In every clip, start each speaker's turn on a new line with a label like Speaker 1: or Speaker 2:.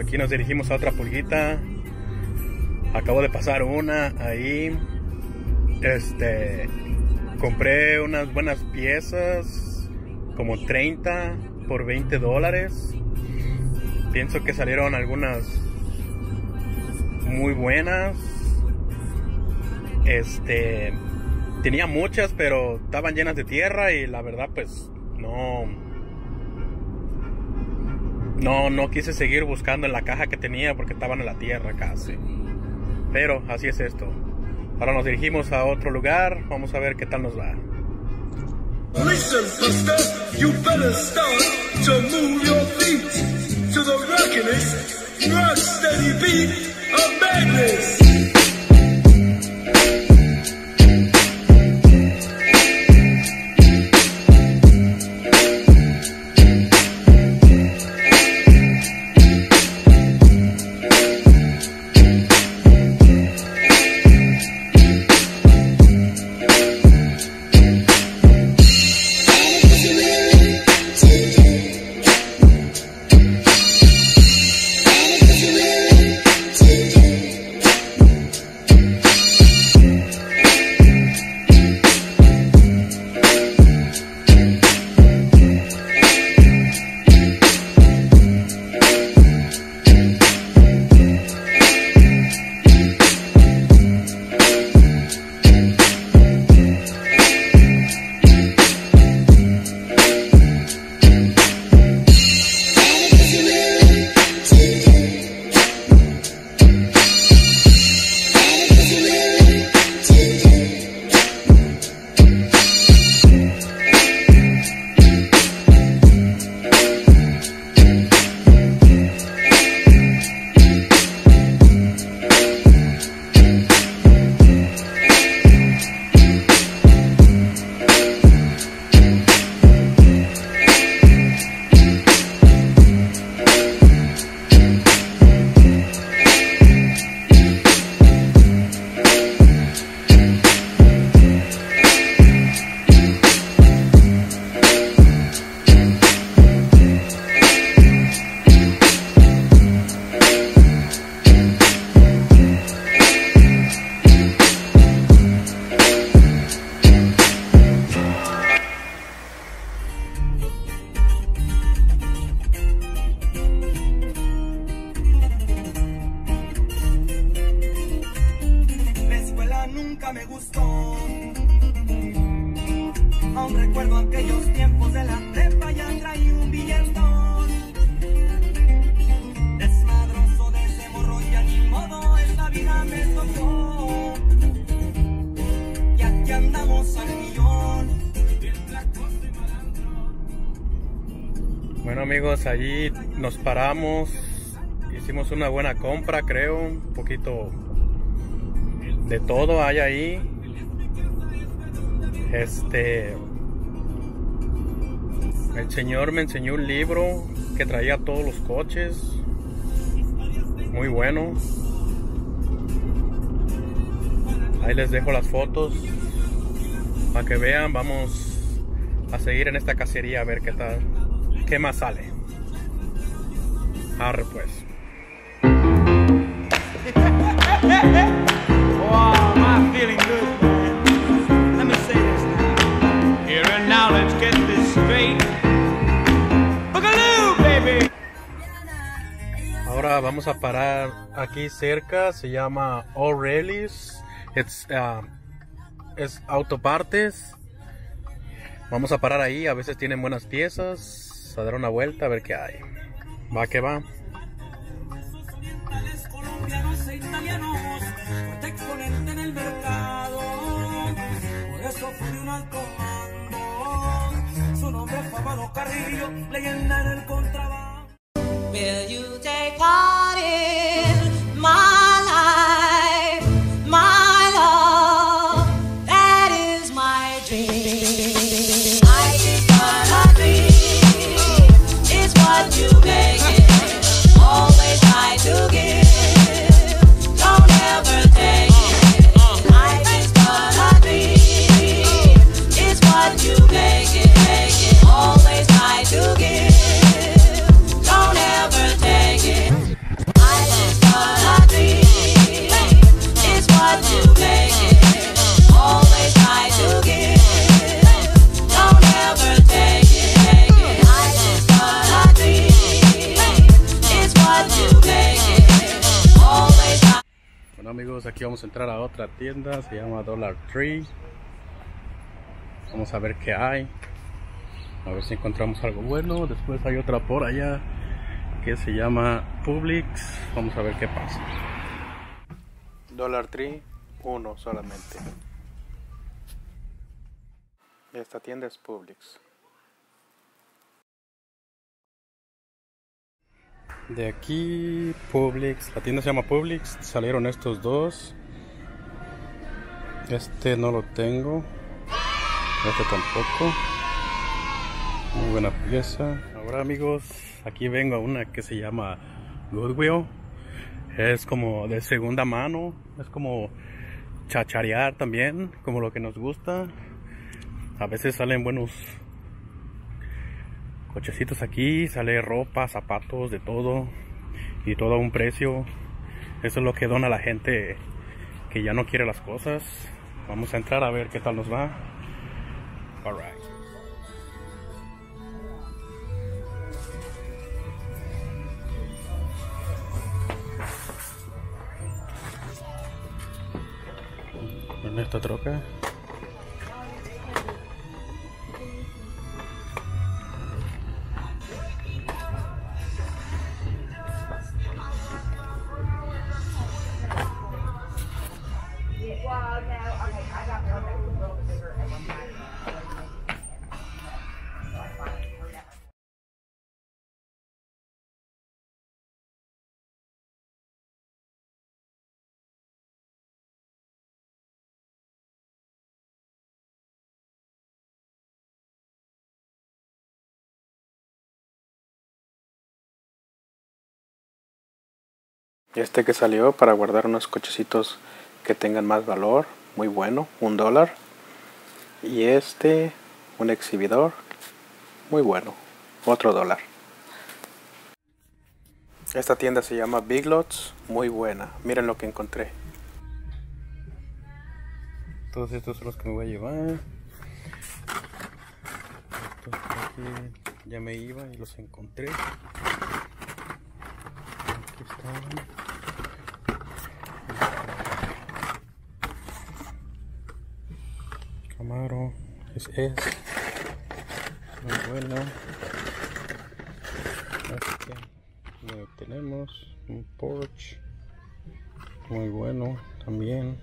Speaker 1: aquí nos dirigimos a otra pulguita. Acabo de pasar una ahí. Este, compré unas buenas piezas, como 30 por 20 dólares. Pienso que salieron algunas muy buenas. Este, tenía muchas, pero estaban llenas de tierra y la verdad, pues no no, no quise seguir buscando en la caja que tenía porque estaban en la tierra casi. Pero así es esto. Ahora nos dirigimos a otro lugar. Vamos a ver qué tal nos va.
Speaker 2: Listen, you start to move your feet to the steady beat of.
Speaker 3: Nunca me gustó. Aún recuerdo aquellos tiempos de la prepa, ya traí un billetón. Desmadroso de ese morro, ya ni modo, esta vida me tocó. Y aquí andamos al millón.
Speaker 1: Bueno amigos, allí nos paramos. Hicimos una buena compra, creo. Un poquito de todo hay ahí. Este. El señor me enseñó un libro que traía todos los coches. Muy bueno. Ahí les dejo las fotos. Para que vean, vamos a seguir en esta cacería a ver qué tal. ¿Qué más sale? Arre pues. Vamos a parar aquí cerca. Se llama O'Reilly's. It's, uh, es autopartes. Vamos a parar ahí. A veces tienen buenas piezas. A dar una vuelta a ver qué hay. Va que va.
Speaker 3: Su nombre contrabando.
Speaker 1: Aquí vamos a entrar a otra tienda, se llama Dollar Tree. Vamos a ver qué hay. A ver si encontramos algo bueno. Después hay otra por allá que se llama Publix. Vamos a ver qué pasa. Dollar Tree, uno solamente. Esta tienda es Publix. De aquí, Publix, la tienda se llama Publix, salieron estos dos. Este no lo tengo. Este tampoco. Muy buena pieza. Ahora amigos, aquí vengo a una que se llama Goodwill. Es como de segunda mano. Es como chacharear también, como lo que nos gusta. A veces salen buenos cochecitos aquí, sale ropa, zapatos, de todo y todo a un precio. Eso es lo que dona la gente que ya no quiere las cosas. Vamos a entrar a ver qué tal nos va. Alright. En esta troca. Este que salió para guardar unos cochecitos que tengan más valor, muy bueno, un dólar. Y este, un exhibidor, muy bueno, otro dólar. Esta tienda se llama Big Lots, muy buena. Miren lo que encontré. Todos estos son los que me voy a llevar. Estos aquí ya me iba y los encontré. Camaro es es muy bueno. Este tenemos un Porsche. Muy bueno también.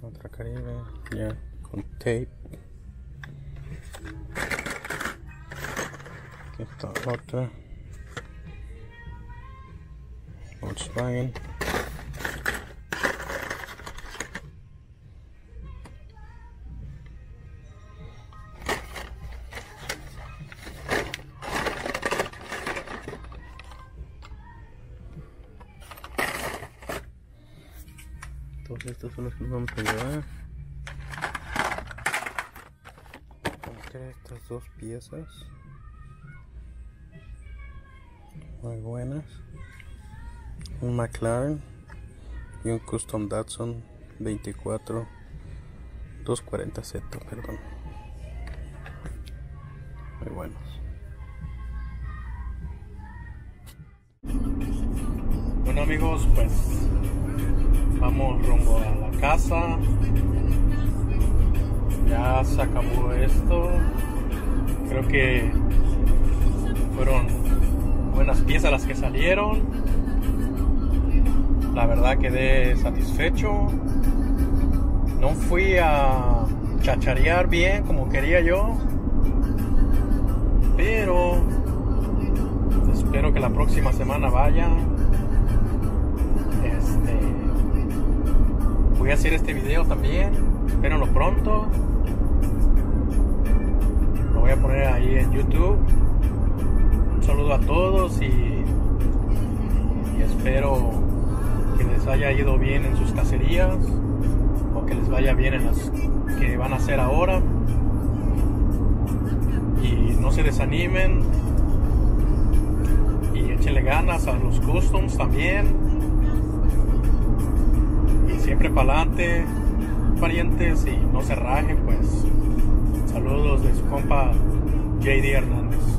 Speaker 1: Otra Caribe ya con tape aquí está otra Volkswagen Todos estos son los que nos vamos a llevar. Encontré estas dos piezas. Muy buenas. Un McLaren y un Custom Datsun 24 240Z, perdón. Muy buenos. Bueno amigos, pues vamos rumbo a la casa. Ya se acabó esto. Creo que fueron buenas piezas las que salieron. La verdad quedé satisfecho. No fui a chacharear bien como quería yo. Pero espero que la próxima semana vaya. Este voy a hacer este video también. Espérenlo pronto. Lo voy a poner ahí en YouTube. Saludo a todos y, y espero que les haya ido bien en sus cacerías o que les vaya bien en las que van a hacer ahora. Y no se desanimen y échenle ganas a los customs también y siempre para adelante, parientes, y no se rajen, pues. Saludos de su compa JD Hernández.